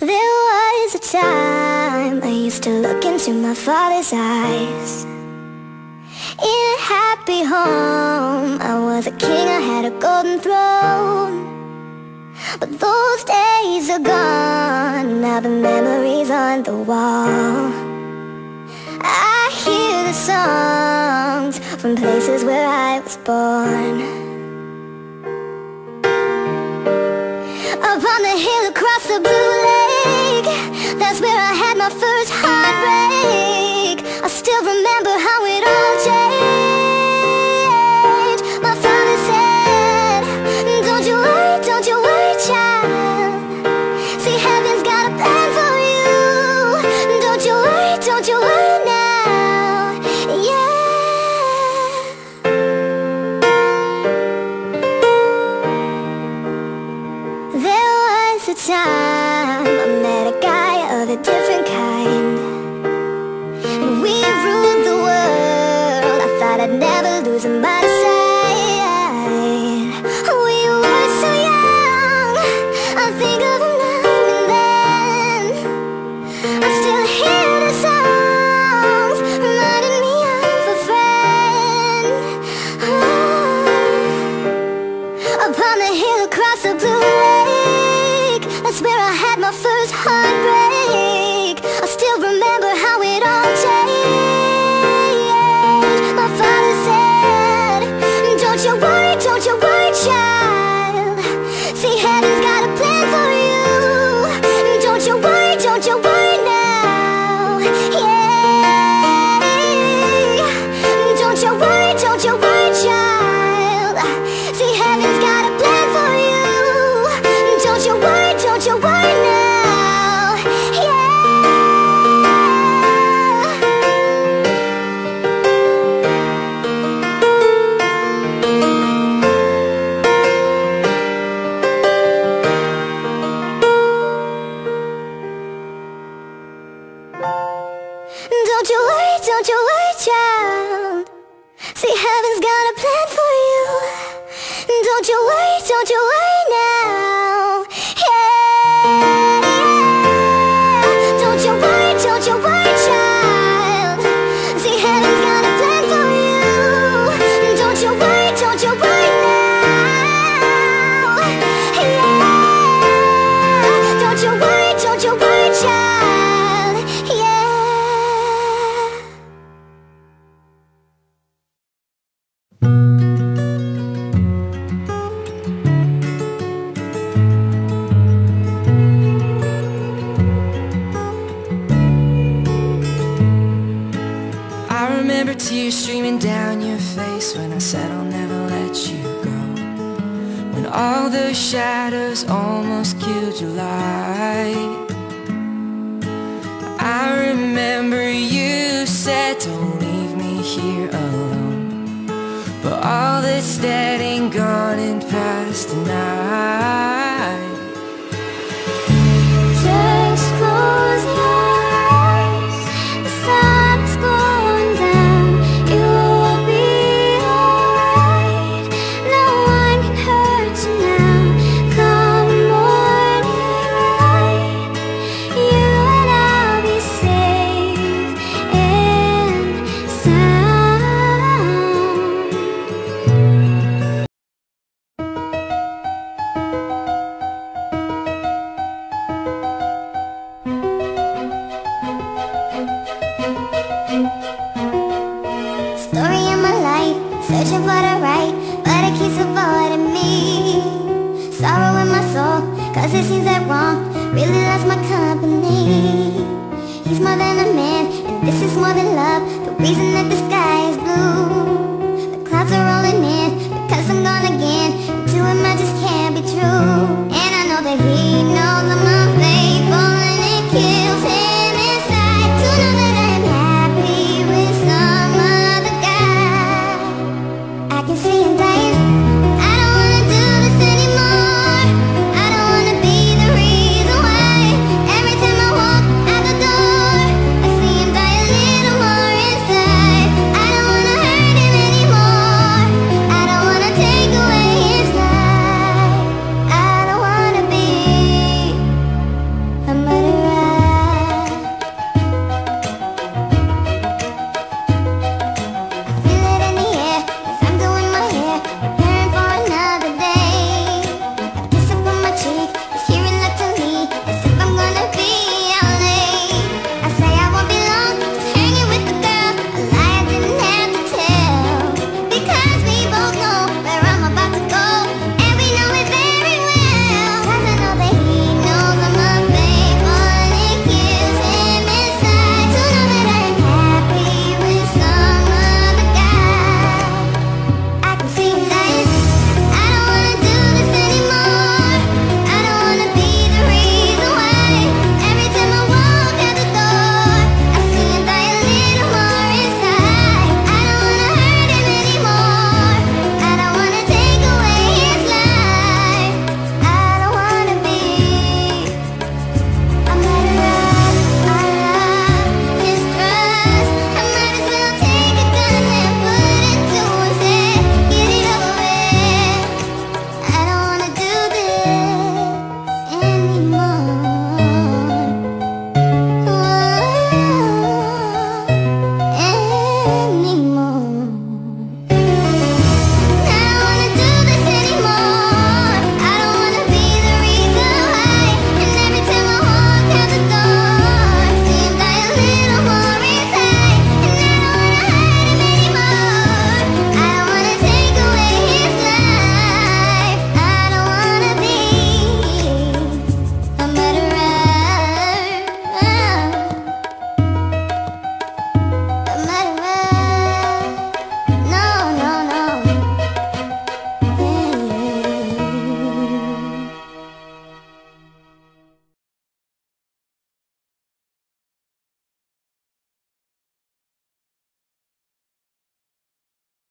There was a time I used to look into my father's eyes. In a happy home I was a king, I had a golden throne. But those days are gone Now the memories on the wall. I hear the songs From places where I was born. Upon the hill I'd never lose my Don't you worry, don't you worry now remember tears streaming down your face when I said I'll never let you go. When all the shadows almost killed your light. I remember you said, Don't leave me here alone. But all that's dead ain't gone and past tonight. Cause it seems that wrong. Really loves my company. He's more than a man, and this is more than love. The reason that the sky is blue The clouds are rolling in, because I'm gone again to him I just can't be true. And I know that he